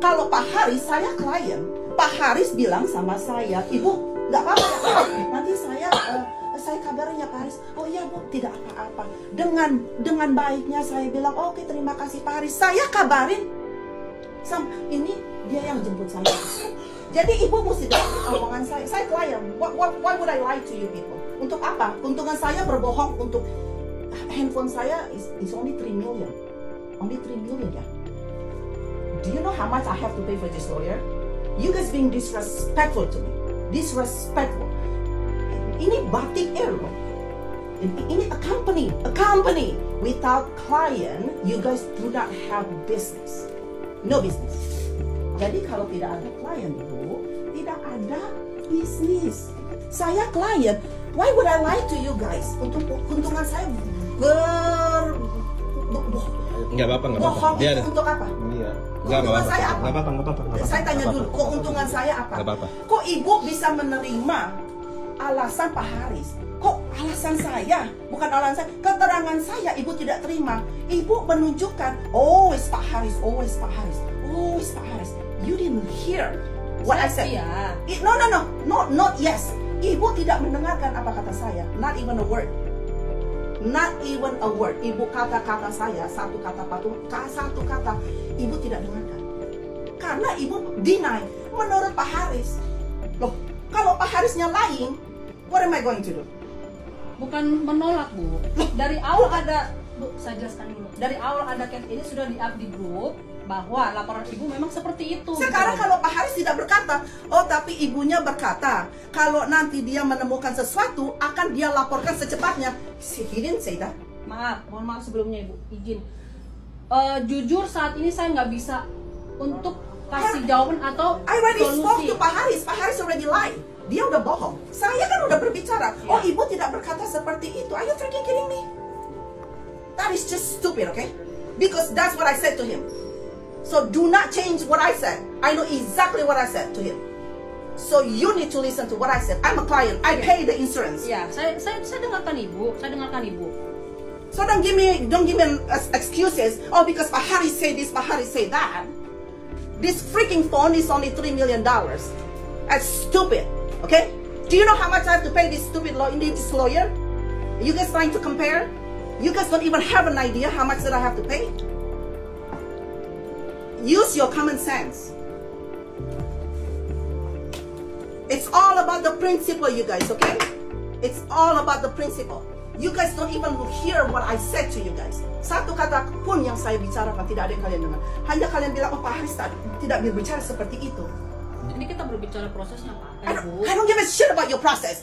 Kalau Pak Haris, saya klien. Pak Haris bilang sama saya, Ibu, nggak apa-apa ya. Nanti saya eh, saya kabarin ya Pak Haris. Oh iya Bu, tidak apa-apa. Dengan dengan baiknya saya bilang, oke terima kasih Pak Haris. Saya kabarin. Sam, ini dia yang jemput saya. Jadi ibu mesti tahu omongan saya. Saya klien. What, what, why would I lie to you people? Untuk apa? Keuntungan saya berbohong untuk handphone saya is, is only 3 million. Only 3 million ya. Do you know how much I have to pay for this lawyer? You guys being disrespectful to me. Disrespectful. Ini batik air. Ini, a company, a company. Without client, you guys do not have business. No business. Jadi kalau tidak ada klien ibu, tidak ada bisnis. Saya klien. Why would I lie to you guys? Untuk keuntungan saya ber bo- bo- Nggak apa-apa, nggak apa-apa. bohong Biar. untuk apa? Iya. Nggak Keuntungan apa-apa. saya apa? Nggak apa-apa, nggak apa-apa. Saya tanya dulu, keuntungan saya apa? Nggak apa-apa. Kok ibu bisa menerima alasan Pak Haris? Kok alasan saya, bukan alasan saya, keterangan saya ibu tidak terima. Ibu menunjukkan, oh it's Pak Haris, oh it's Pak Haris, oh it's Pak Haris. You didn't hear what I said. Iya. No, no, no, not, not yes. Ibu tidak mendengarkan apa kata saya, not even a word. Not even a word. Ibu kata-kata saya, satu kata patung, satu kata, ibu tidak dengarkan. Karena ibu deny, menurut Pak Haris. Loh, kalau Pak Harisnya lying, what am I going to do? bukan menolak bu dari awal ada bu saya jelaskan dulu dari awal ada case ini sudah di up di grup bahwa laporan ibu memang seperti itu Sekarang Gitu. kalau Pak Haris tidak berkata, oh tapi ibunya berkata, kalau nanti dia menemukan sesuatu, akan dia laporkan secepatnya. Say that. maaf mohon maaf sebelumnya ibu izin Eh, jujur saat ini saya nggak bisa untuk kasih jawaban atau I already spoke to solusi Pak Haris. Pak Haris already lied. Dia udah bohong. Saya kan udah berbicara. Oh, ibu tidak berkata seperti itu. Are you freaking kidding me? That is just stupid, okay? Because that's what I said to him. So do not change what I said. I know exactly what I said to him. So you need to listen to what I said. I'm a client. I pay the insurance. ya saya saya saya dengarkan ibu saya dengarkan ibu So don't give me don't give me excuses. Oh, because Pak Haris say this, Pak Haris say that. This freaking phone is only three million dollars. That's stupid. Okay? Do you know how much I have to pay this stupid law this lawyer? You guys trying to compare? You guys don't even have an idea how much that I have to pay. Use your common sense. It's all about the principle, you guys, okay? It's all about the principle. You guys don't even hear what I said to you guys. Satu kata pun yang saya bicarakan tidak ada yang kalian dengar. Hanya kalian bilang, oh Pak Haris tidak berbicara seperti itu. ini kita berbicara prosesnya pak I don't, I don't give a shit about your process.